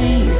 know